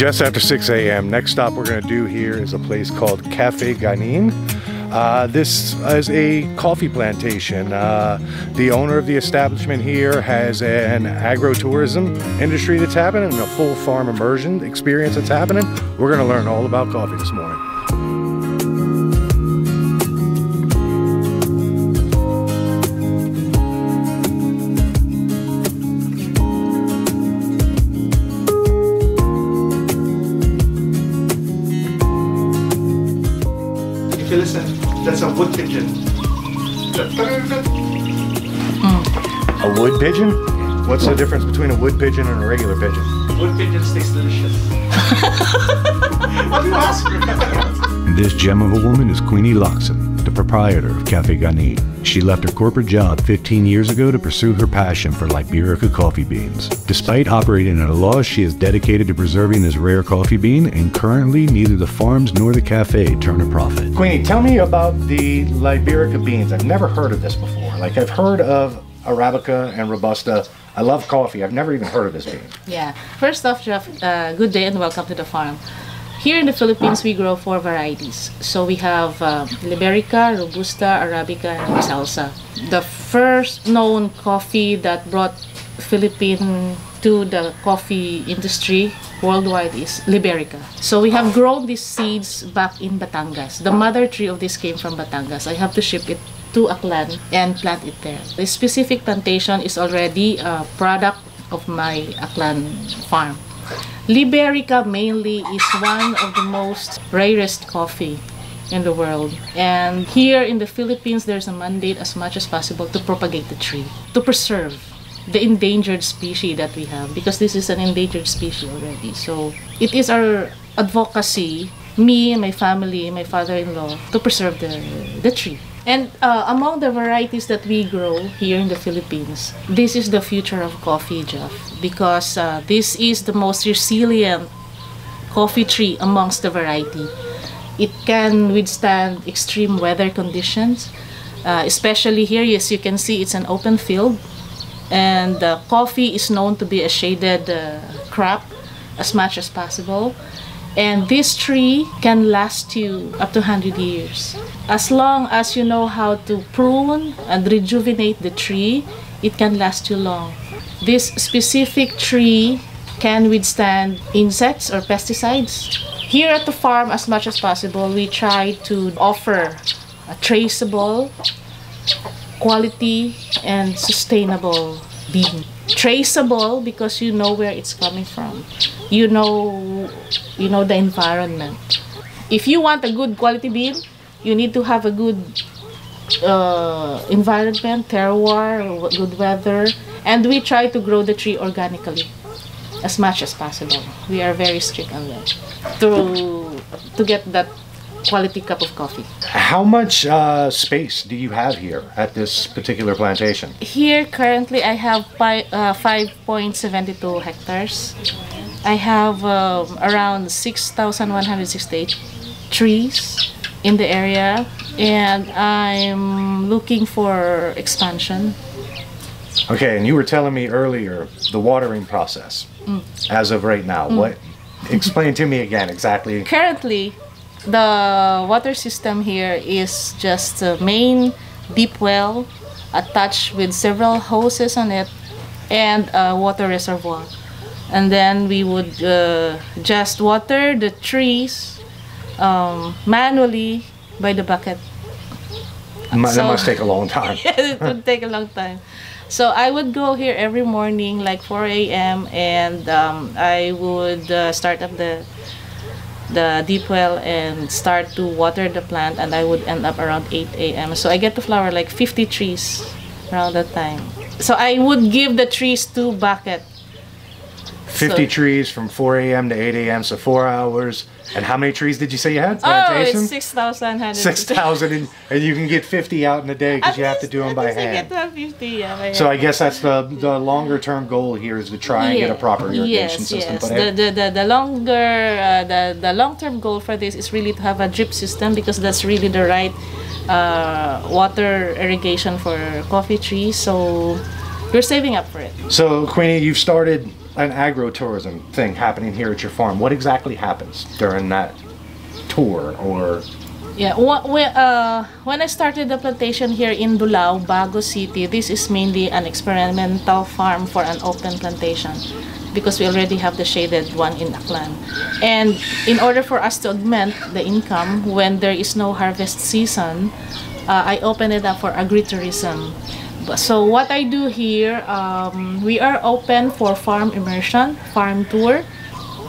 Just after 6 a.m. Next stop we're going to do here is a place called Cafe Ganin. Uh, this is a coffee plantation. Uh, the owner of the establishment here has an agro-tourism industry that's happening and a full farm immersion experience that's happening. We're going to learn all about coffee this morning. Wood pigeon. A wood pigeon? What's the difference between a wood pigeon and a regular pigeon? Wood pigeons taste delicious. What do you ask me? This gem of a woman is Queenie Lacson, the proprietor of Cafe Ganin. She left her corporate job 15 years ago to pursue her passion for Liberica coffee beans. Despite operating at a loss, she is dedicated to preserving this rare coffee bean, and currently neither the farms nor the cafe turn a profit. Queenie, tell me about the Liberica beans. I've never heard of this before. Like, I've heard of Arabica and Robusta. I love coffee. I've never even heard of this bean. Yeah. First off, Jeff, uh, good day and welcome to the farm. Here in the Philippines, we grow four varieties. So we have um, Liberica, Robusta, Arabica, and Excelsa. The first known coffee that brought Philippine to the coffee industry worldwide is Liberica. So we have grown these seeds back in Batangas. The mother tree of this came from Batangas. I have to ship it to Aklan and plant it there. The specific plantation is already a product of my Aklan farm. Liberica mainly is one of the most rarest coffee in the world. And here in the Philippines, there's a mandate as much as possible to propagate the tree, to preserve the endangered species that we have, because this is an endangered species already. So it is our advocacy, me and my family, my father-in-law, to preserve the, the tree. And uh, among the varieties that we grow here in the Philippines, this is the future of coffee, Jeff, because uh, this is the most resilient coffee tree amongst the variety. It can withstand extreme weather conditions, uh, especially here. As you can see, it's an open field, and uh, coffee is known to be a shaded uh, crop as much as possible. And this tree can last you up to 100 years. As long as you know how to prune and rejuvenate the tree, it can last you long. This specific tree can withstand insects or pesticides. Here at the farm, as much as possible, we try to offer a traceable, quality, and sustainable bean. Traceable because you know where it's coming from. You know, you know the environment. If you want a good quality bean, you need to have a good uh, environment, terroir, good weather, and we try to grow the tree organically as much as possible. We are very strict on that to to get that quality cup of coffee. How much uh, space do you have here at this particular plantation? Here currently I have pi- uh, 5.72 hectares. I have um, around 6,168 trees in the area and I'm looking for expansion. Okay, and you were telling me earlier the watering process as of right now. What? Explain to me again exactly. Currently, the water system here is just a main deep well attached with several hoses on it and a water reservoir. And then we would uh, just water the trees um, manually by the bucket. M- that must take a long time. it would take a long time. So I would go here every morning, like 4 a.m., and um, I would uh, start up the the deep well and start to water the plant, and I would end up around 8 a.m. So I get to flower like 50 trees around that time. So I would give the trees two bucket. 50 So- trees from 4 a.m. to 8 a.m., so four hours. And how many trees did you say you had? Oh, Plantation? it's 6,000. 6,000, and, and you can get 50 out in a day because you have to do them by I hand. get to 50, yeah, by So hand. I guess that's the the longer term goal here is to try and get a proper irrigation yes, system. Yes, But the, the, the, the longer, uh, the, the long-term goal for this is really to have a drip system because that's really the right uh, water irrigation for coffee trees. So we're saving up for it. So Queenie, you've started an agro-tourism thing happening here at your farm, what exactly happens during that tour or Yeah, wh- wh- uh, when I started the plantation here in Dulao, Bago City, this is mainly an experimental farm for an open plantation because we already have the shaded one in Aklan. And in order for us to augment the income when there is no harvest season, uh, I opened it up for agritourism. So what I do here, um, we are open for farm immersion, farm tour.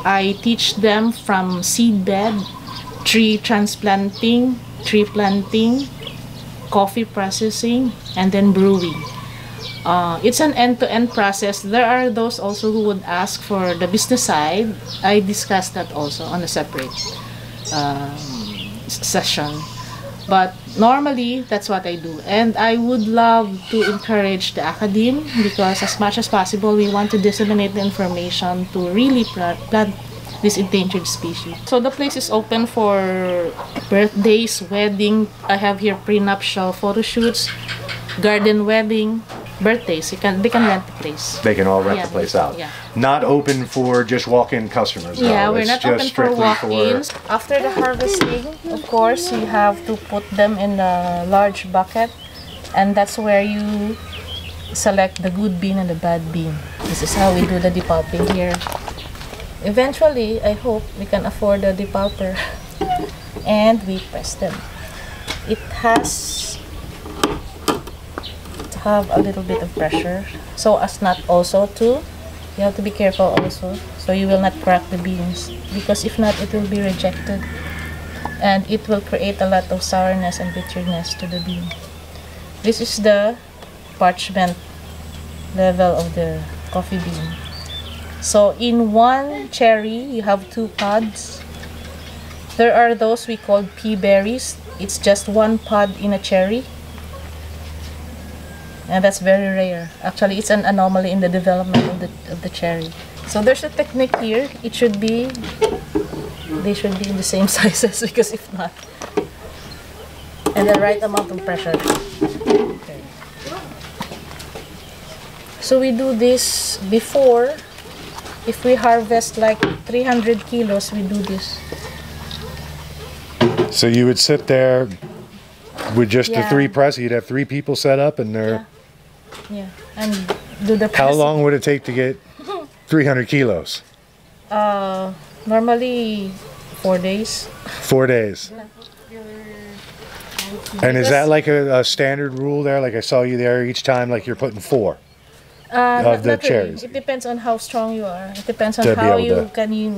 I teach them from seed bed, tree transplanting, tree planting, coffee processing, and then brewing. Uh, it's an end-to-end process. There are those also who would ask for the business side. I discussed that also on a separate um, session. But normally, that's what I do. And I would love to encourage the academe because as much as possible, we want to disseminate the information to really pla- plant this endangered species. So the place is open for birthdays, wedding. I have here prenuptial photo shoots, garden wedding, birthdays. You can they can rent the place. they can all rent Yeah, the place out? yeah. Not open for just walk-in customers. no. Yeah, we're It's not just open for walk-ins. After the harvesting, of course, you have to put them in a large bucket, and that's where you select the good bean and the bad bean. This is how we do the depulping here. Eventually, I hope we can afford a depulper, and we press them. It has to have a little bit of pressure, so as not also to you have to be careful also so you will not crack the beans because if not it will be rejected and it will create a lot of sourness and bitterness to the bean. This is the parchment level of the coffee bean. So in one cherry you have two pods. There are those we call peaberries. It's just one pod in a cherry and that's very rare. Actually, it's an anomaly in the development of the of the cherry. So there's a technique here. It should be they should be in the same sizes because if not, and the right amount of pressure. Okay. So we do this before. If we harvest like 300 kilos, we do this. So you would sit there with just the three press. You'd have three people set up, and they're. Yeah, and do the How long would it take to get 300 kilos? Uh, normally four days. Four days. And is that like a, a standard rule there? Like I saw you there each time, like you're putting four. Uh, of not, the not really. It depends on how strong you are. It depends on To how you to- can you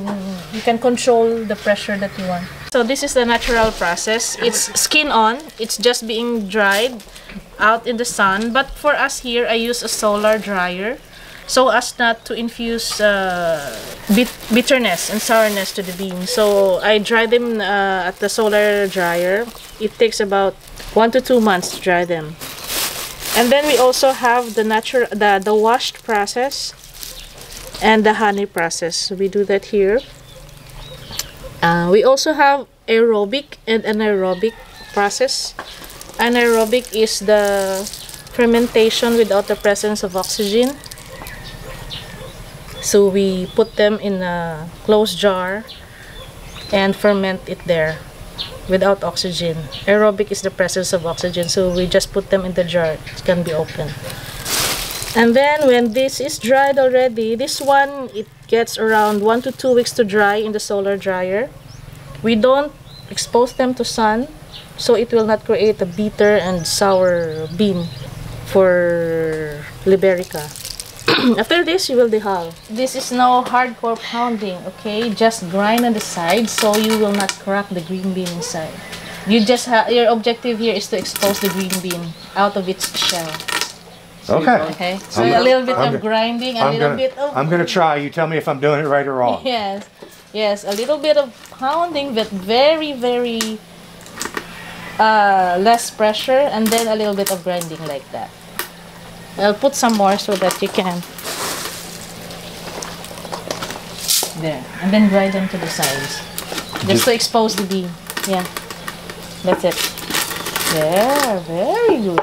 you can control the pressure that you want. So this is the natural process. It's skin on. It's just being dried out in the sun. But for us here, I use a solar dryer, so as not to infuse uh, bit- bitterness and sourness to the beans. So I dry them uh, at the solar dryer. It takes about one to two months to dry them. And then we also have the natural the, the washed process and the honey process. We do that here. Uh, we also have aerobic and anaerobic process. Anaerobic is the fermentation without the presence of oxygen. So we put them in a closed jar and ferment it there without oxygen. Aerobic is the presence of oxygen, so we just put them in the jar. It can be open. And then when this is dried already, this one it gets around one to two weeks to dry in the solar dryer. We don't expose them to sun, so it will not create a bitter and sour bean for Liberica. After this, you will dehull. This is no hardcore pounding, okay? Just grind on the side so you will not crack the green bean inside. You just ha- your objective here is to expose the green bean out of its shell. Okay. Okay, so I'm a little bit I'm of grinding, a I'm little gonna, bit of I'm gonna try. You tell me if I'm doing it right or wrong. yes, yes, a little bit of pounding, but very, very uh, less pressure and then a little bit of grinding like that. I'll put some more so that you can there and then grind them to the sides. Just, just to expose the bean. Yeah. That's it. There very good.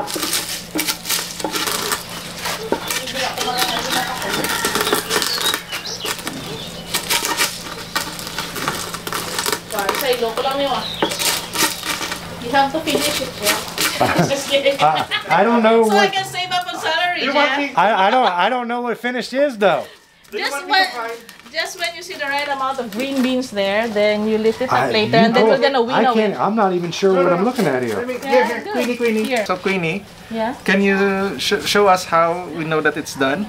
Sa ilo lang ah. You have to finish it, Jeff. Just kidding. I don't know so I what can save up on salary, You want Jeff. I, I don't I don't know what finished is though. Just when, just when you see the right amount of green beans there, then you lift it up I- later, you and then we're gonna win I winnow can't. it. I'm not even sure what I'm looking at Let here. me, Yeah, here, here. Queenie, Queenie. Here. So Queenie, Yeah. can you uh, sh- show us how we know that it's done?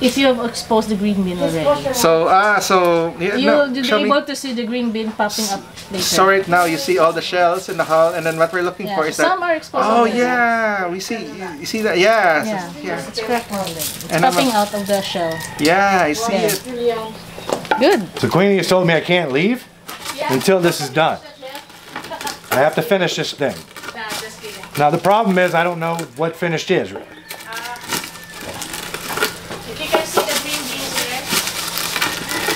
If you have exposed the green bean already, So ah, so yeah, you'll no, be show me. able to see the green bean popping up later. So right now you see all the shells in the hull, and then what we're looking Yeah. for is that. Some are exposed. Oh yeah, we see. You see that? Yeah. Yeah, so- yeah. it's cracked already. It's And I'm a- popping out of the shell. Yeah, I see Yeah. it. Good. So Queenie has told me I can't leave until this is done. I have to finish this thing. Nah, just kidding. Now the problem is I don't know what finished is. really. If you can see the green beans there,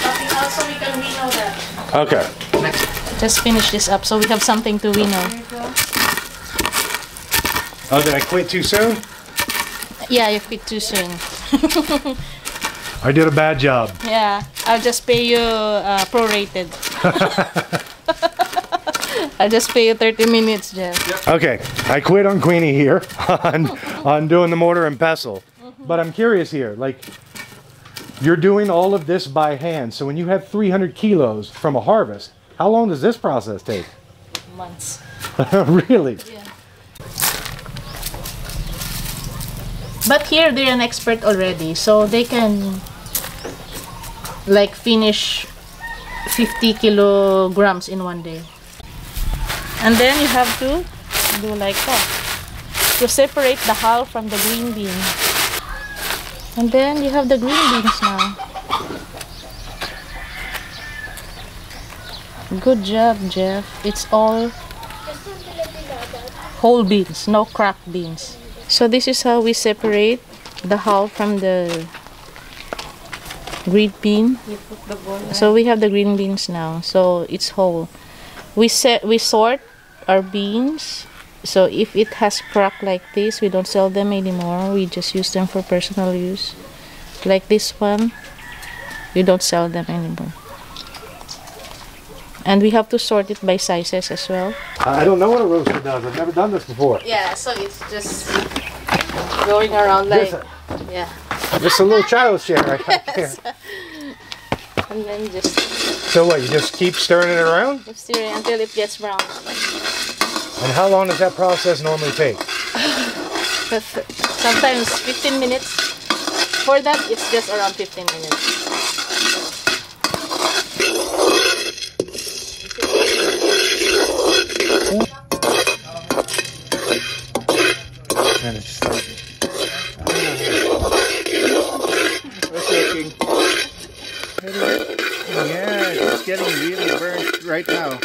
popping out so we can winnow that. Okay. Just finish this up so we have something to winnow. Oh, did I quit too soon? Yeah, you quit too soon. I did a bad job. Yeah, I'll just pay you uh, prorated. I'll just pay you 30 minutes, Jeff. Okay, I quit on Queenie here on on doing the mortar and pestle. But I'm curious here, like you're doing all of this by hand. So when you have 300 kilos from a harvest, how long does this process take? Months. really? Yeah. But here they're an expert already, so they can like finish 50 kilograms in one day. And then you have to do like that. To separate the hull from the green bean. And then you have the green beans now. Good job, Jeff. It's all whole beans, no cracked beans. So this is how we separate the hull from the green bean. So we have the green beans now. So it's whole. We set we sort our beans. So if it has cracked like this, we don't sell them anymore. We just use them for personal use. Like this one, we don't sell them anymore. And we have to sort it by sizes as well. I don't know what a roaster does. I've never done this before. Yeah, so it's just going around like This, yeah, this is a little child's chair right here. and then just So what, you just keep stirring it around? keep stirring until it gets brown. And how long does that process normally take? Sometimes 15 minutes. For that, it's just around 15 minutes. And it's We're shaking. Yeah, it's getting really burnt right now.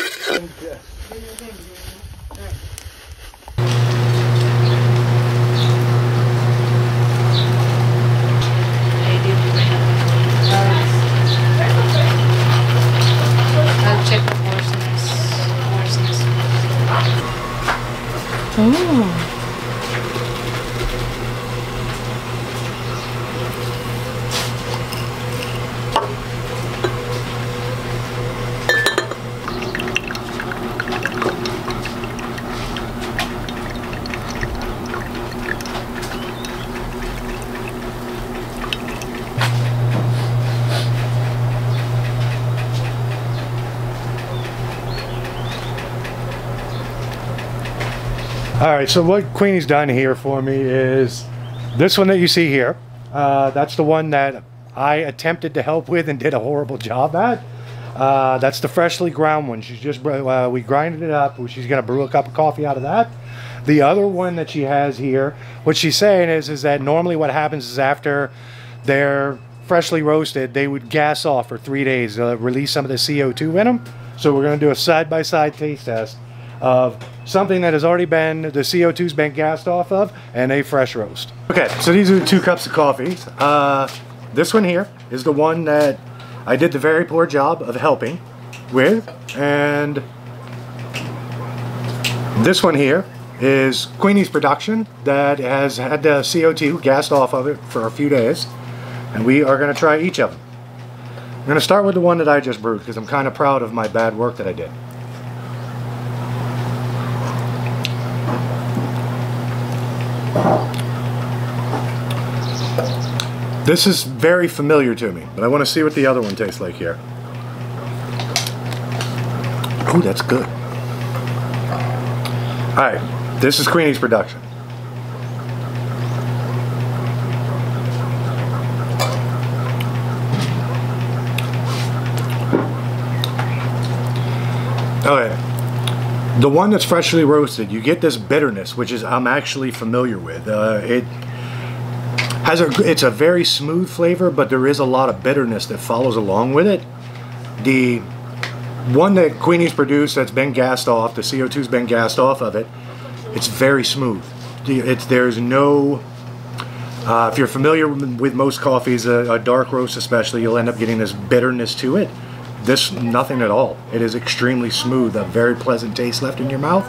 I'll check the coarseness. coarseness. Mm. Right, so what Queenie's done here for me is this one that you see here. Uh, that's the one that I attempted to help with and did a horrible job at. Uh, that's the freshly ground one. She's just uh, we grinded it up. She's gonna brew a cup of coffee out of that. The other one that she has here, what she's saying is, is that normally what happens is after they're freshly roasted, they would gas off for three days, uh, release some of the CO2 in them. So we're gonna do a side-by-side taste test of something that has already been the CO2's been gassed off of and a fresh roast. Okay, so these are the two cups of coffee. Uh, this one here is the one that I did the very poor job of helping with, and this one here is Queenie's production that has had the CO2 gassed off of it for a few days, and we are going to try each of them. I'm going to start with the one that I just brewed because I'm kind of proud of my bad work that I did. This is very familiar to me, but I want to see what the other one tastes like here. Oh, that's good. All right, this is Queenie's production. Okay. The one that's freshly roasted, you get this bitterness, which is I'm actually familiar with. Uh, it has a it's a very smooth flavor, but there is a lot of bitterness that follows along with it. The one that Queenie's produced that's been gassed off, the CO2's been gassed off of it, it's very smooth. It's there's no uh, if you're familiar with most coffees, a, a dark roast especially, you'll end up getting this bitterness to it. This, nothing at all. It is extremely smooth, a very pleasant taste left in your mouth.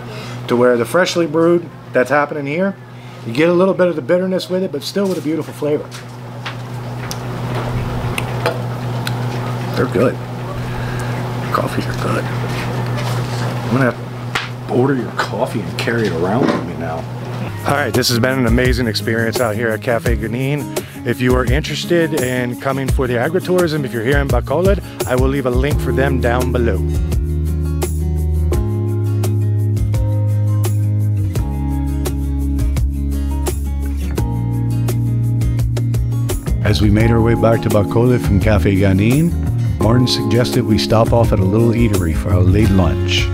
To where the freshly brewed that's happening here, you get a little bit of the bitterness with it, but still with a beautiful flavor. They're good. Coffees are good. I'm gonna have to order your coffee and carry it around with me now. All right, this has been an amazing experience out here at Cafe Ganin. If you are interested in coming for the agritourism, if you're here in Bacolod, I will leave a link for them down below. As we made our way back to Bacolod from Cafe Ganin, Martin suggested we stop off at a little eatery for our late lunch.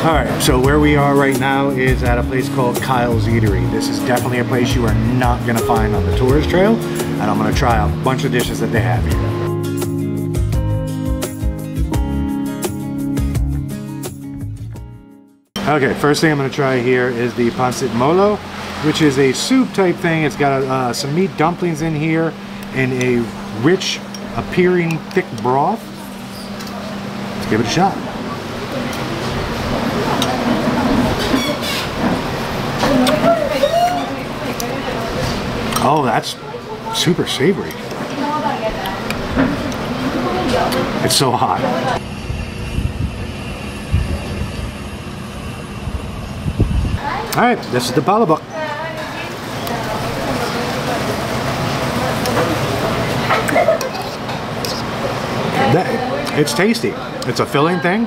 All right, so where we are right now is at a place called Kyle's Eatery. This is definitely a place you are not gonna find on the tourist trail, and I'm gonna try a bunch of dishes that they have here. Okay, first thing I'm gonna try here is the pancit molo, which is a soup type thing. It's got uh, some meat dumplings in here and a rich appearing thick broth. Let's give it a shot. Oh, that's super savory. It's so hot. All right, this is the. That, it's tasty. It's a filling thing.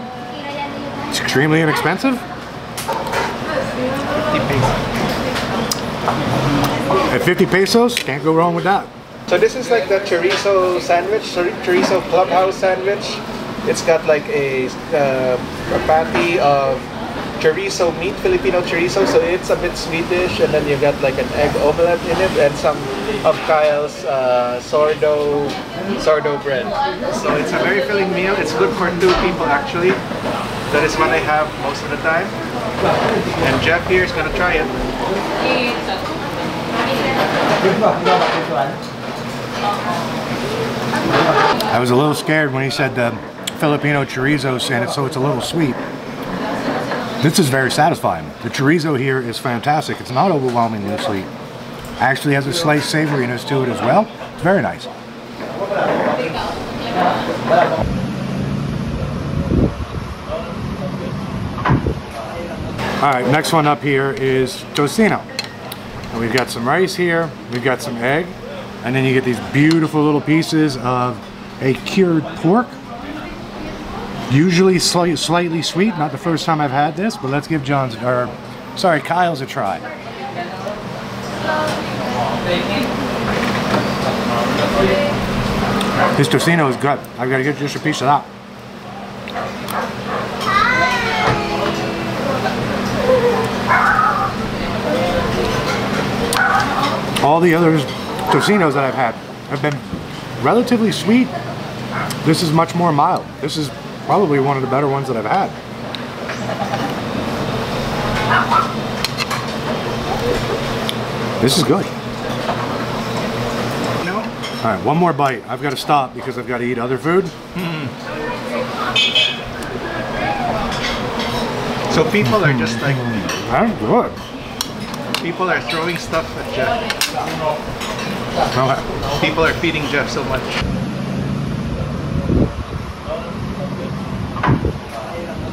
It's extremely inexpensive. At 50 pesos, can't go wrong with that. So this is like the chorizo sandwich, chorizo clubhouse sandwich. It's got like a, uh, a patty of chorizo meat, Filipino chorizo, so it's a bit Swedish, and then you got like an egg omelette in it, and some of Kyle's uh, sourdough sourdough bread. So it's a very filling meal. It's good for two people actually. That is what I have most of the time. And Jeff here is gonna try it. I was a little scared when he said the Filipino chorizo in it, so it's a little sweet. This is very satisfying. The chorizo here is fantastic. It's not overwhelmingly sweet. Actually has a slight savoriness to it as well. It's very nice. All right, next one up here is tocino. And we've got some rice here, we've got some egg, and then you get these beautiful little pieces of a cured pork. Usually slight, slightly sweet, not the first time I've had this, but let's give John's, or sorry, Kyle's a try. This tocino is good. I've got to get just a piece of that. All the other tocinos that I've had have been relatively sweet. This is much more mild. This is probably one of the better ones that I've had. This is good. No? All right, one more bite. I've got to stop because I've got to eat other food. So people are just like That's good. People are throwing stuff at Jeff. People are feeding Jeff so much.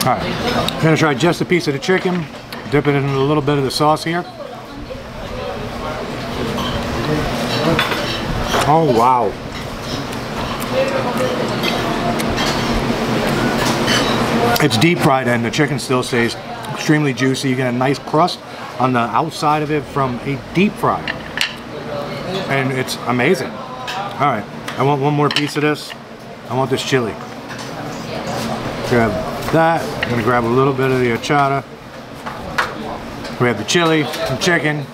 All right, I'm gonna try just a piece of the chicken, dip it in a little bit of the sauce here. Oh wow. It's deep fried and the chicken still stays extremely juicy. You get a nice crust on the outside of it from a deep fry. And it's amazing. All right, I want one more piece of this. I want this chili. Grab that. I'm gonna grab a little bit of the achata. We have the chili, some chicken.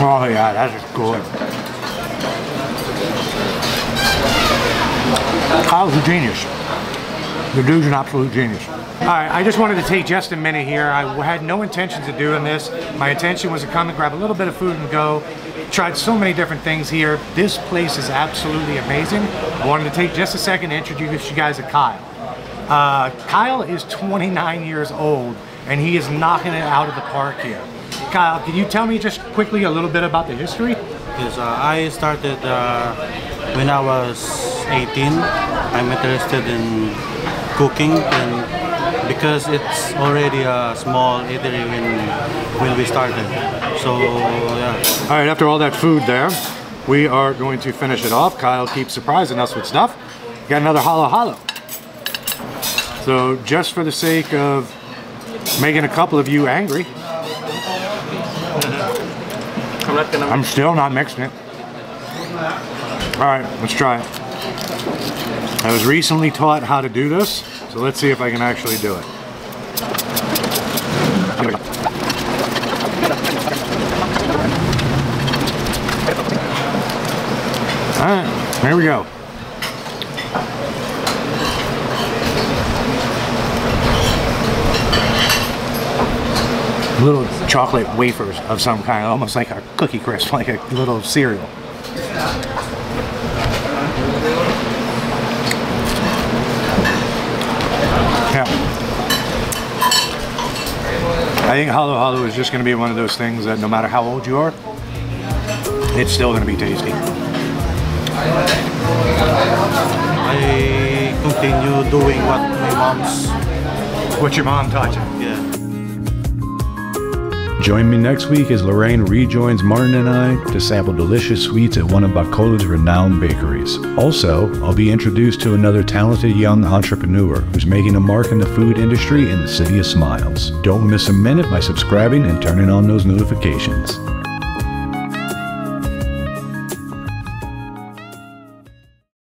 Oh yeah, that is good. Kyle's a genius. The dude's an absolute genius. All right, I just wanted to take just a minute here. I had no intentions of doing this. My intention was to come and grab a little bit of food and go. Tried so many different things here. This place is absolutely amazing. I wanted to take just a second to introduce you guys to Kyle. Uh, Kyle is 29 years old and he is knocking it out of the park here. Kyle, can you tell me just quickly a little bit about the history? Yes, uh, I started uh, when I was 18. I'm interested in cooking and because it's already a small eatery when, when we started. So, yeah. All right, after all that food there, we are going to finish it off. Kyle keeps surprising us with stuff. Got another halo halo. So just for the sake of making a couple of you angry, I'm not gonna I'm still not mixing it. All right, let's try it. I was recently taught how to do this, so let's see if I can actually do it. All right, here we go. Little chocolate wafers of some kind, almost like a cookie crisp, like a little cereal. Think Halo is just going to be one of those things that no matter how old you are, it's still going to be tasty. I continue doing what my mom's, What your mom taught you. Join me next week as Lorraine rejoins Martin and I to sample delicious sweets at one of Bacolod's renowned bakeries. Also, I'll be introduced to another talented young entrepreneur who's making a mark in the food industry in the City of Smiles. Don't miss a minute by subscribing and turning on those notifications.